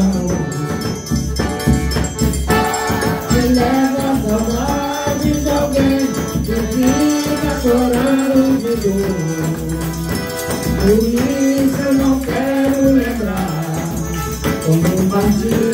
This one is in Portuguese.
Então, Me leva saudade de alguém que fica chorando de dor. Por isso eu não quero lembrar como um partiu.